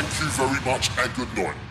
Thank you very much and good night.